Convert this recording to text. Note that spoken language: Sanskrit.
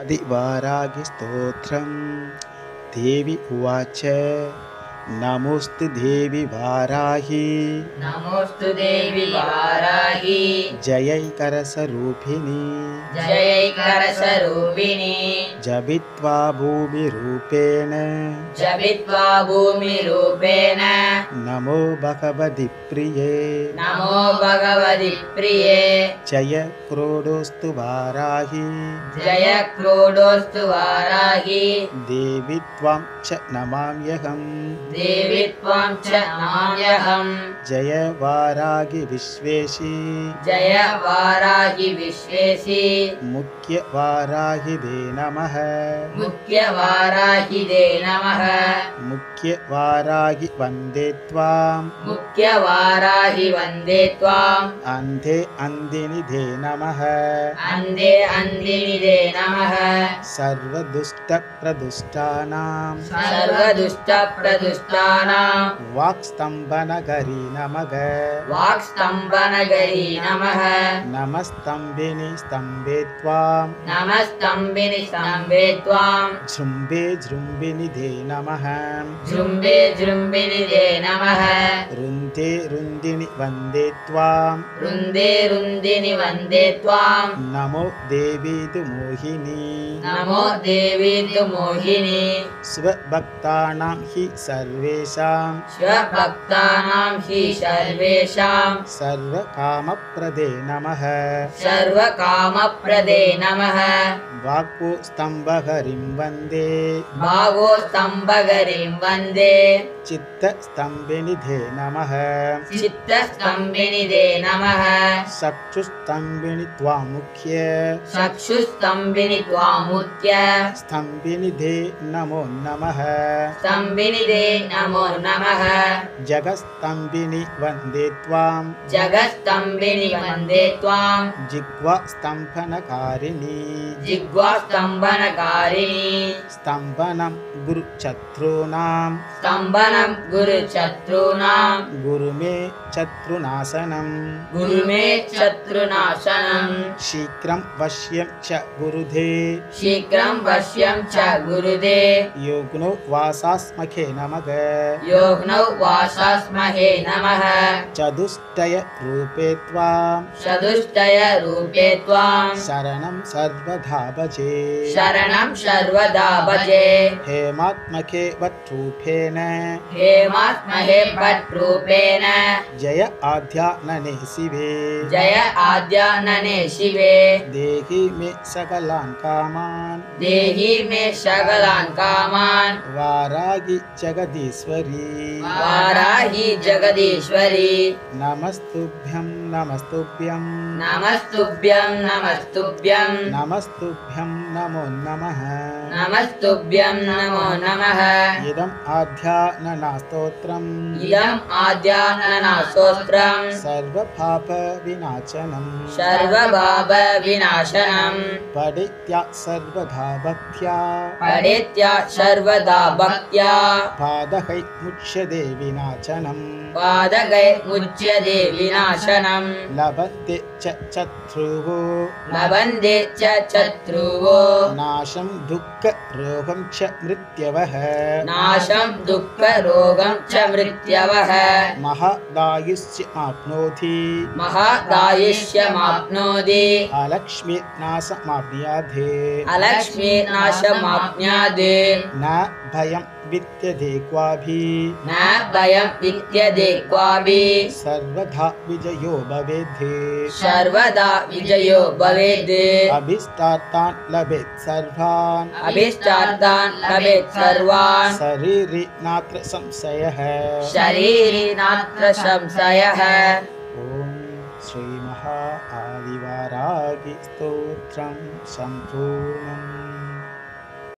आदिवारागिस्तोत्रं देवि उवाच नमोऽस्तु देवि वाराहि। नमोऽस्तु देवि वाराहि। जयैकरसरूपिणि। जयैकरसरूपिणि। जपित्वा भूमिरूपेण। जपित्वा भूमिरूपेण। नमो भगवति प्रिये। नमो भगवति प्रिये। जय क्रोडोऽस्तु वाराहि। जय क्रोडोऽस्तु वाराहि। देवि त्वां च नमाम्यहम् देवि त्वां च नमाम्यहम् जय वारागि विश्वेशि। जय वाराहि विश्वेशि। मुख्यवाराहि दे नमः। मुख्यवाराहि दे नमः। मुख्यवाराहि वन्दे त्वाम्। मुख्यवाराहि वन्दे त्वाम्। अन्धे अन्दिनि दे नमः। अन्धे अन्दिनिदे नमः। सर्वदुष्टप्रदुष्टानां सर्वदुष्टप्रदुष्टानां वाक्स्तम्भनगरी नमः। वाक्स्तम्भनगरी नमः। नमस्तम्भिनि स्तम्भे त्वां नमस्तम्भिनि स्तम्भे त्वां जृम्बे जृम्बिनि दे नमः। जृम्बे जृम्बिनिदे नमः। रुन्धे रुन्दिनि वन्दे त्वां रुन्दे रुन्दिनि वन्दे त्वां नमो देवी तु मोहिनी। नमो देवी तु मोहिनी। स्वभक्तानां हि सर्वेषां स्वभक्तानां हि सर्वेषां सर्वकामप्रदे नमः। सर्वकामप्रदे नमः वाक्को स्तम्भहरिं वन्दे। भावो स्तम्भगरिं वन्दे। चित्तस्तम्भिनिधे नमः। चित्तस्तम्भिनिदे नमः। चक्षुस्तम्भिनि त्वामुख्य। चक्षुस्तम्भिनि त्वामुच्य स्तम्भिनिधे नमो नमः। स्तम्भिनिदे नमो नमः। जगस्तम्भिनि वन्दे त्वां जगस्तम्भिनि वन्दे त्वां जिह्वा स्तम्भनकारिणी जिह्वास्तम्भनकारिणी स्तम्भनं गुरुशत्रूणां स्तम्भनं गुरुशत्रूणां गुरु मे शत्रुनाशनं गुरु मे शत्रुनाशनम् शीघ्रं वश्यं च गुरुधे। शीघ्रं वश्यं च गुरुदे योग्नो वासास्मखे नमः। योग्नौ वासास्महे नमः। चतुष्टयरूपे त्वां। चतुष्टय रूपे त्वां। शरणं सर्वधा भजे। शरणं सर्वदा भजे। हेमात्मके वट्रूपेण। हेमात्महे भट्रूपेण जय आध्यानने शिवे। जय आद्यानने शिवे। देहि मे सकलान् कामान्। देहि मे सकलान् कामान्। वारागि जगदीश्वरी। वाराहि जगदीश्वरी। नमस्तुभ्यं नमस्तुभ्यं। नमस्तुभ्यं नमस्तुभ्यं नमस्तुभ्यं नमो नमः। नमस्तुभ्यं नमो नमः। इदम् आध्याननास्तोत्रम् इदम् आद्याननास्तोत्रम् सर्वपापविनाशनम्। सर्वभावविनाशनम् पठित्या सर्वधा भक्त्या पठित्या सर्वदा भक्त्या पादहै मुच्यते विनाशनम्। पादगैर्मुच्यते विनाशनम्। लभन्ते च लभन्ते च शत्रुवो नाशं दुःखरोगं च मृत्यवः। नाशं दुःखरोगं च मृत्यवः। महदायुष्यमाप्नोति। महादायुष्यमाप्नोति अलक्ष्मीर्नाशमाप्याधे अलक्ष्मीनाशमाप्न्यादि न भयं विद्यते क्वाभि न भयं विद्यते क्वापि सर्वधा विजयो भवेत् सर्वदा विजयो भवेत् अभिष्टार्थान् लभेत् सर्वान्। अभिष्टार्थान् लभेत् सर्वान्। शरीरे नात्र संशयः। शरीरे नात्र संशयः। ॐ श्रीमहा आदिवारागि स्तोत्रं सम्पूर्णम्।